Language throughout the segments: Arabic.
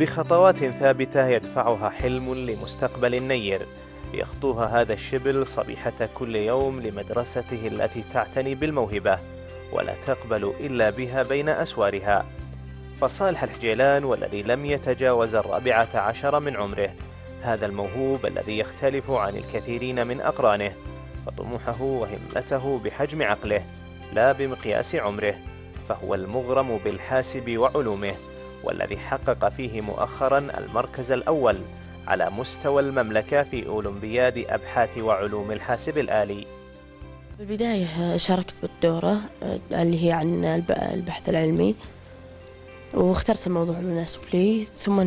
بخطوات ثابتة يدفعها حلم لمستقبل نير يخطوها هذا الشبل صبيحة كل يوم لمدرسته التي تعتني بالموهبة ولا تقبل إلا بها بين أسوارها. فصالح الحجيلان والذي لم يتجاوز الرابعة عشر من عمره هذا الموهوب الذي يختلف عن الكثيرين من أقرانه فطموحه وهمته بحجم عقله لا بمقياس عمره فهو المغرم بالحاسب وعلومه. والذي حقق فيه مؤخرا المركز الأول على مستوى المملكة في أولمبياد أبحاث وعلوم الحاسب الآلي. في البداية شاركت بالدورة اللي هي عن البحث العلمي واخترت الموضوع المناسب لي ثم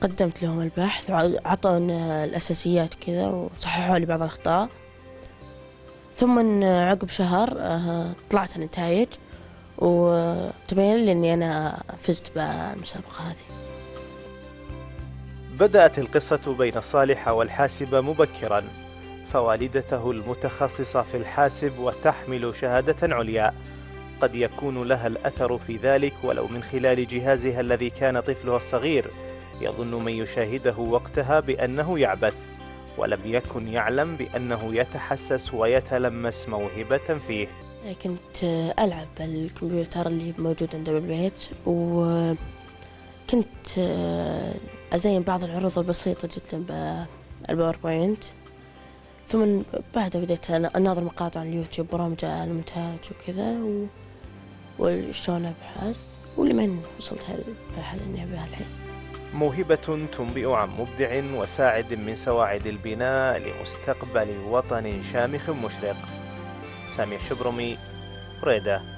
قدمت لهم البحث وعطونا الأساسيات كذا وصححوا لي بعض الأخطاء. ثم عقب شهر طلعت النتائج. وتبين لي أني أنا فزت بالمسابقة هذه. بدأت القصة بين صالح والحاسب مبكرا. فوالدته المتخصصة في الحاسب وتحمل شهادة عليا. قد يكون لها الأثر في ذلك ولو من خلال جهازها الذي كان طفلها الصغير. يظن من يشاهده وقتها بأنه يعبث. ولم يكن يعلم بأنه يتحسس ويتلمس موهبة فيه. كنت ألعب بالكمبيوتر اللي موجود عند بالبيت وكنت أزين بعض العروض البسيطة جدا بالباوربوينت ثم بعدها بديت أناظر مقاطع اليوتيوب برامج المونتاج وكذا وشلون أبحث ولمن وصلت في الحالة اللي بها الحين موهبة تنبئ عن مبدع وساعد من سواعد البناء لمستقبل وطن شامخ مشرق. Samir Chubrumi, Preda.